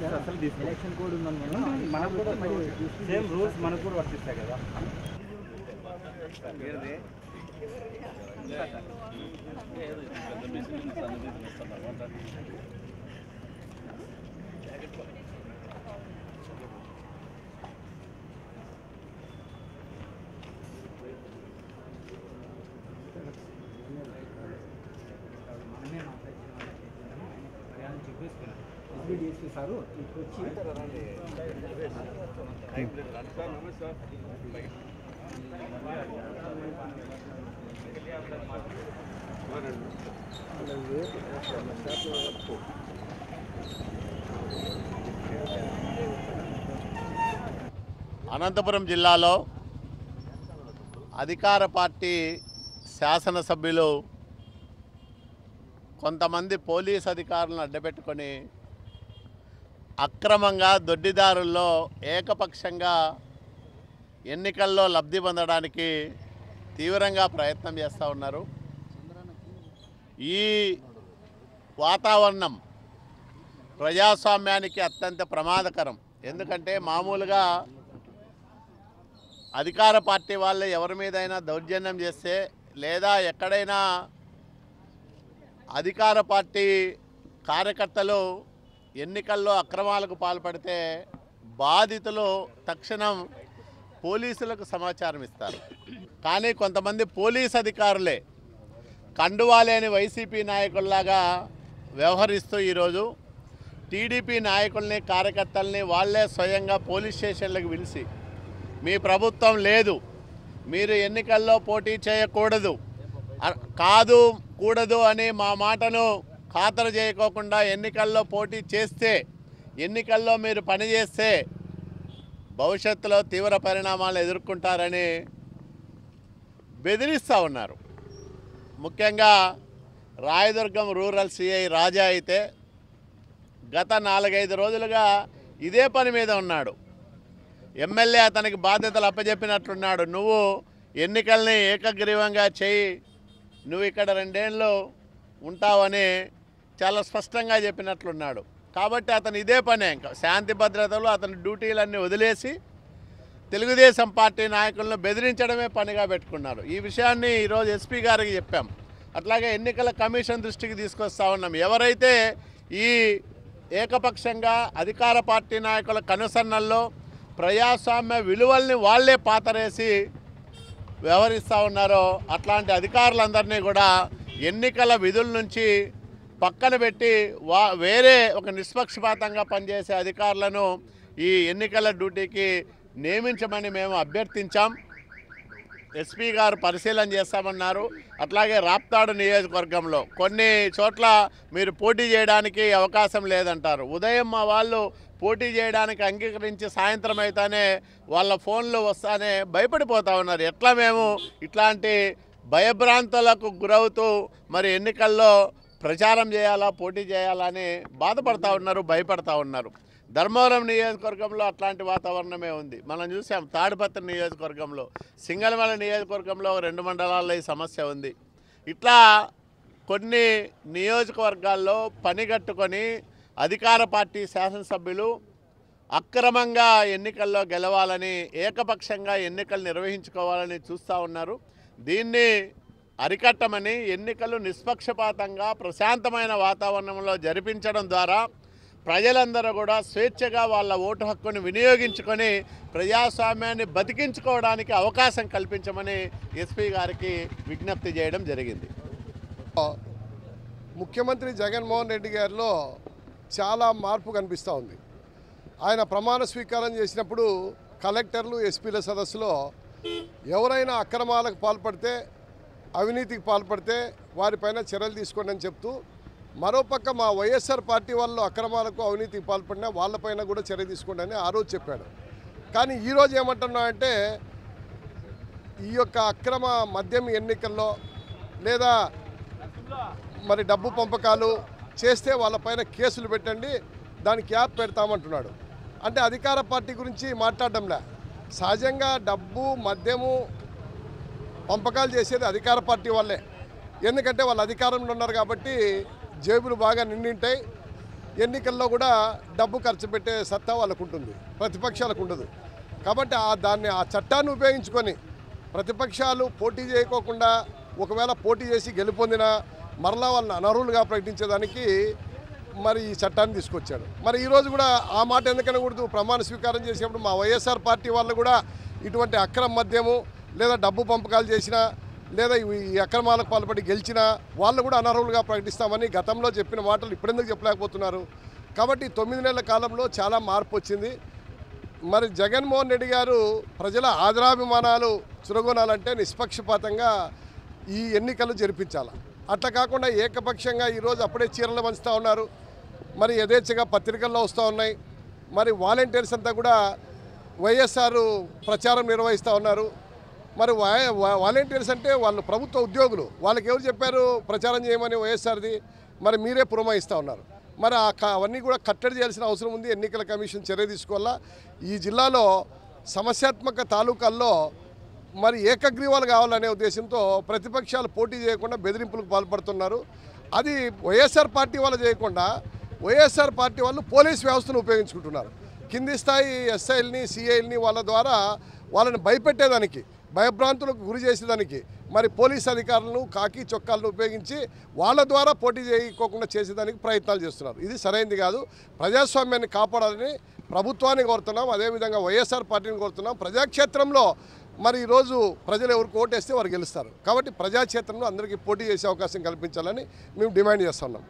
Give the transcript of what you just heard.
Election code ఉందని మనకు కూడా సేమ్ రూల్స్ మనకు కూడా వర్తిస్తాయి కదా. ఎస్బిడిఎస్పీ సారు వచ్చి అనంతపురం జిల్లాలో అధికార పార్టీ శాసనసభ్యులు కొంతమంది పోలీస్ అధికారులను అడ్డపెట్టుకొని అక్రమంగా దొడ్డిదారుల్లో ఏకపక్షంగా ఎన్నికల్లో లబ్ధి పొందడానికి తీవ్రంగా ప్రయత్నం చేస్తూ ఉన్నారు. ఈ వాతావరణం ప్రజాస్వామ్యానికి అత్యంత ప్రమాదకరం. ఎందుకంటే మామూలుగా అధికార పార్టీ వాళ్ళు ఎవరి మీదైనా దౌర్జన్యం చేస్తే లేదా ఎక్కడైనా అధికార పార్టీ కార్యకర్తలు ఎన్నికల్లో అక్రమాలకు పాల్పడితే బాధితులు తక్షణం పోలీసులకు సమాచారం ఇస్తారు. కానీ కొంతమంది పోలీస్ అధికారులే కండువాలేని వైసీపీ నాయకుల్లాగా వ్యవహరిస్తూ ఈరోజు టీడీపీ నాయకుల్ని కార్యకర్తల్ని వాళ్ళే స్వయంగా పోలీస్ స్టేషన్లకు పిలిచి మీ ప్రభుత్వం లేదు మీరు ఎన్నికల్లో పోటీ చేయకూడదు కాదు కూడదు అని మా మాటను ఖాతరు చేయకోకుండా ఎన్నికల్లో పోటీ చేస్తే ఎన్నికల్లో మీరు పనిచేస్తే భవిష్యత్తులో తీవ్ర పరిణామాలు ఎదుర్కొంటారని బెదిరిస్తూ ఉన్నారు. ముఖ్యంగా రాయదుర్గం రూరల్ సిఐ రాజా అయితే గత నాలుగైదు రోజులుగా ఇదే పని మీద ఉన్నాడు. ఎమ్మెల్యే అతనికి బాధ్యతలు అప్పచెప్పినట్లున్నాడు నువ్వు ఎన్నికల్ని ఏకగ్రీవంగా చేయి నువ్వు ఇక్కడ రెండేళ్ళు ఉంటావని చాలా స్పష్టంగా చెప్పినట్లున్నాడు. కాబట్టి అతను ఇదే పనే ఇంకా. శాంతి భద్రతలు అతని డ్యూటీలన్నీ వదిలేసి తెలుగుదేశం పార్టీ నాయకులను బెదిరించడమే పనిగా పెట్టుకున్నారు. ఈ విషయాన్ని ఈరోజు ఎస్పీ గారికి చెప్పాం. అట్లాగే ఎన్నికల కమిషన్ దృష్టికి తీసుకొస్తా ఉన్నాం. ఎవరైతే ఈ ఏకపక్షంగా అధికార పార్టీ నాయకుల కనుసన్నల్లో ప్రజాస్వామ్య విలువల్ని వాళ్ళే పాతరేసి వ్యవహరిస్తూ ఉన్నారో అట్లాంటి అధికారులందరినీ కూడా ఎన్నికల విధుల నుంచి పక్కన పెట్టి వా వేరే ఒక నిష్పక్షపాతంగా పనిచేసే అధికారులను ఈ ఎన్నికల డ్యూటీకి నియమించమని మేము అభ్యర్థించాం. ఎస్పీ గారు పరిశీలన చేస్తామన్నారు. అట్లాగే రాప్తాడు నియోజకవర్గంలో కొన్ని చోట్ల మీరు పోటీ చేయడానికి అవకాశం లేదంటారు. ఉదయం మా వాళ్ళు పోటీ చేయడానికి అంగీకరించి సాయంత్రం అయితేనే వాళ్ళ ఫోన్లు వస్తానే భయపడిపోతా ఉన్నారు. ఎట్లా మేము ఇట్లాంటి భయభ్రాంతులకు గురవుతూ మరి ఎన్నికల్లో ప్రచారం చేయాలా పోటీ చేయాలా అని బాధపడతా ఉన్నారు భయపడతా ఉన్నారు. ధర్మవరం నియోజకవర్గంలో అట్లాంటి వాతావరణమే ఉంది. మనం చూసాం తాడిపత్రి నియోజకవర్గంలో సింగళమల నియోజకవర్గంలో రెండు మండలాల్లో ఈ సమస్య ఉంది. ఇట్లా కొన్ని నియోజకవర్గాల్లో పనిగట్టుకొని అధికార పార్టీ శాసనసభ్యులు అక్రమంగా ఎన్నికల్లో గెలవాలని ఏకపక్షంగా ఎన్నికలు నిర్వహించుకోవాలని చూస్తూ ఉన్నారు. దీన్ని అరికట్టమని ఎన్నికలు నిష్పక్షపాతంగా ప్రశాంతమైన వాతావరణంలో జరిపించడం ద్వారా ప్రజలందరూ కూడా స్వేచ్ఛగా వాళ్ళ ఓటు హక్కును వినియోగించుకొని ప్రజాస్వామ్యాన్ని బతికించుకోవడానికి అవకాశం కల్పించమని ఎస్పీ గారికి విజ్ఞప్తి చేయడం జరిగింది. ముఖ్యమంత్రి జగన్మోహన్ రెడ్డి గారిలో చాలా మార్పు కనిపిస్తూ ఉంది. ఆయన ప్రమాణ స్వీకారం చేసినప్పుడు కలెక్టర్లు ఎస్పీల సదస్సులో ఎవరైనా అక్రమాలకు పాల్పడితే అవినీతికి పాల్పడితే వారిపైన చర్యలు తీసుకోండి అని చెప్తూ మరోపక్క మా వైఎస్ఆర్ పార్టీ వాళ్ళు అక్రమాలకు అవినీతికి పాల్పడినా వాళ్ళపైన కూడా చర్య తీసుకోండి అని ఆ రోజు చెప్పాడు. కానీ ఈరోజు ఏమంటున్నా అంటే ఈ యొక్క అక్రమ మద్యం ఎన్నికల్లో లేదా మరి డబ్బు పంపకాలు చేస్తే వాళ్ళపైన కేసులు పెట్టండి దానికి యాప్ పెడతామంటున్నాడు. అంటే అధికార పార్టీ గురించి మాట్లాడడంలే. సహజంగా డబ్బు మద్యము పంపకాలు చేసేది అధికార పార్టీ వాళ్ళే. ఎందుకంటే వాళ్ళు అధికారంలో ఉన్నారు కాబట్టి జేబులు బాగా నిండింటాయి. ఎన్నికల్లో కూడా డబ్బు ఖర్చు పెట్టే సత్తా వాళ్ళకు ఉంటుంది. ప్రతిపక్షాలకు ఉండదు. కాబట్టి ఆ దాన్ని ఆ చట్టాన్ని ఉపయోగించుకొని ప్రతిపక్షాలు పోటీ చేయకోకుండా ఒకవేళ పోటీ చేసి గెలుపొందినా మరలా వాళ్ళని అనర్హులుగా ప్రకటించేదానికి మరి ఈ చట్టాన్ని తీసుకొచ్చాడు. మరి ఈరోజు కూడా ఆ మాట ఎందుకనకూడదు? ప్రమాణ స్వీకారం చేసేప్పుడు మా వైఎస్ఆర్ పార్టీ వాళ్ళు కూడా ఇటువంటి అక్రమ మద్యము లేదా డబ్బు పంపకాలు చేసినా లేదా ఈ అక్రమాలకు పాల్పడి గెలిచినా వాళ్ళు కూడా అనర్హులుగా ప్రకటిస్తామని గతంలో చెప్పిన మాటలు ఇప్పుడెందుకు చెప్పలేకపోతున్నారు? కాబట్టి తొమ్మిది నెలల కాలంలో చాలా మార్పు వచ్చింది. మరి జగన్మోహన్ రెడ్డి గారు ప్రజల ఆదరాభిమానాలు చురగొనాలంటే నిష్పక్షపాతంగా ఈ ఎన్నికలు జరిపించాలి. అట్లా కాకుండా ఏకపక్షంగా ఈరోజు అప్పుడే చీరలు పంచుతూ ఉన్నారు. మరి యథేచ్ఛగా పత్రికల్లో వస్తూ ఉన్నాయి. మరి వాలంటీర్స్ అంతా కూడా వైఎస్ఆర్ ప్రచారం నిర్వహిస్తూ ఉన్నారు. మరి వాలంటీర్స్ అంటే వాళ్ళు ప్రభుత్వ ఉద్యోగులు. వాళ్ళకి ఎవరు చెప్పారు? ప్రచారం చేయమని వైఎస్ఆర్ది. మరి మీరే పురమాయిస్తూ ఉన్నారు. మరి ఆ క- అవన్నీ కూడా కట్టడి చేయాల్సిన అవసరం ఉంది. ఎన్నికల కమిషన్ చర్య తీసుకోవాలా? ఈ జిల్లాలో సమస్యాత్మక తాలూకాల్లో మరి ఏకగ్రీవాలు కావాలనే ఉద్దేశంతో ప్రతిపక్షాలు పోటీ చేయకుండా బెదిరింపులకు పాల్పడుతున్నారు. అది వైఎస్ఆర్ పార్టీ వాళ్ళు చేయకుండా వైఎస్ఆర్ పార్టీ వాళ్ళు పోలీస్ వ్యవస్థను ఉపయోగించుకుంటున్నారు. కింది స్థాయి ఎస్ఐల్ని సిఐల్ని వాళ్ళ ద్వారా వాళ్ళని భయపెట్టేదానికి భయభ్రాంతులకు గురి చేసేదానికి మరి పోలీస్ అధికారులను కాకి చొక్కాలను ఉపయోగించి వాళ్ళ ద్వారా పోటీ చేయకోకుండా చేసేదానికి ప్రయత్నాలు చేస్తున్నారు. ఇది సరైనది కాదు. ప్రజాస్వామ్యాన్ని కాపాడాలని ప్రభుత్వాన్ని కోరుతున్నాం. అదేవిధంగా వైఎస్ఆర్ పార్టీని కోరుతున్నాం. ప్రజాక్షేత్రంలో మరి ఈరోజు ప్రజలు ఎవరికి ఓటేస్తే వారు గెలుస్తారు. కాబట్టి ప్రజాక్షేత్రంలో అందరికీ పోటీ చేసే అవకాశం కల్పించాలని మేము డిమాండ్ చేస్తున్నాం.